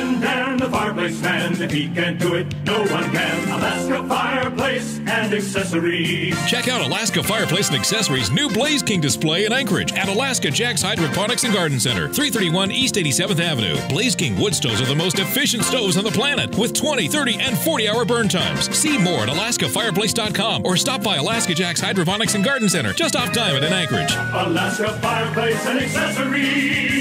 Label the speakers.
Speaker 1: man, and the fireplace man. If he can't do it, no one can. Alaska Fireplace and Accessories.
Speaker 2: Check out Alaska Fireplace and Accessories' new Blaze King display in Anchorage at Alaska Jack's Hydroponics and Garden Center, 331 East 87th Avenue. Blaze King wood stoves are the most efficient stoves on the planet with 20, 30, and 40 hour burn times. See more at alaskafireplace.com or stop by Alaska Jack's Hydroponics and Garden Center just off Diamond in Anchorage.
Speaker 1: Alaska Fireplace and Accessories.